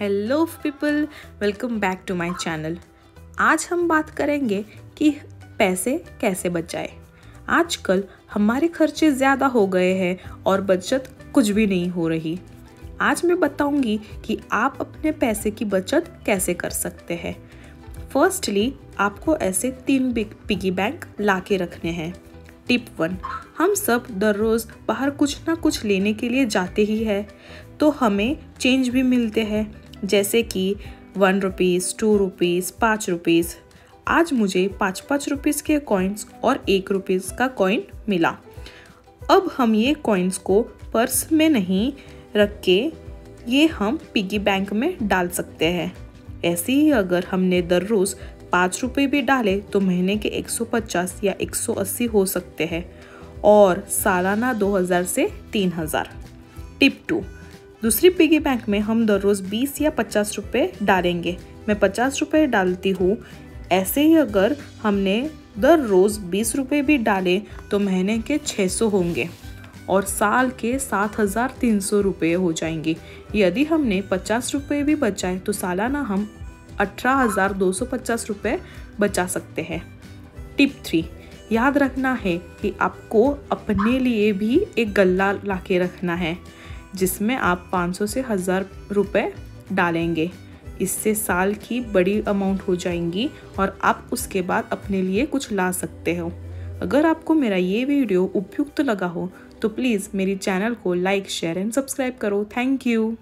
Hello people, welcome back to my channel. आज हम बात करेंगे कि पैसे कैसे बचाए। आजकल हमारे खर्चे ज़्यादा हो गए हैं और बचत कुछ भी नहीं हो रही। आज मैं बताऊँगी कि आप अपने पैसे की बचत कैसे कर सकते हैं। फर्स्टली आपको ऐसे तीन पिगी बैंक ला के रखने हैं। टिप वन हम सब दररोज़ बाहर कुछ ना कुछ लेने के लिए जाते ही है तो हमें चेंज भी मिलते हैं। जैसे कि वन रुपीज़ टू रुपीज़ पाँच रुपीज़ आज मुझे पाँच पाँच रुपीज़ के कॉइन्स और एक रुपीज़ का कॉइन मिला। अब हम ये कॉइन्स को पर्स में नहीं रख के ये हम पिगी बैंक में डाल सकते हैं। ऐसे ही अगर हमने दररोज़ पाँच रुपये भी डाले तो महीने के 150 या 180 हो सकते हैं। और सालाना 2000 से 3000 टिप टू दूसरी पिगी बैंक में हम दर रोज़ बीस या पचास रुपये डालेंगे। मैं पचास रुपये डालती हूँ। ऐसे ही अगर हमने दर रोज़ बीस रुपये भी डाले तो महीने के छः सौ होंगे और साल के सात हज़ार तीन सौ रुपये हो जाएँगे। यदि हमने पचास रुपये भी बचाए तो सालाना हम अठारह हज़ार दो सौ पचास रुपये बचा सकते हैं। टिप थ्री, याद रखना है कि आपको अपने लिए भी एक गल्ला ला के रखना है। जिसमें आप 500 से हज़ार रुपये डालेंगे। इससे साल की बड़ी अमाउंट हो जाएँगी और आप उसके बाद अपने लिए कुछ ला सकते हो। अगर आपको मेरा ये वीडियो उपयुक्त लगा हो तो प्लीज़ मेरी चैनल को लाइक शेयर एंड सब्सक्राइब करो। Thank you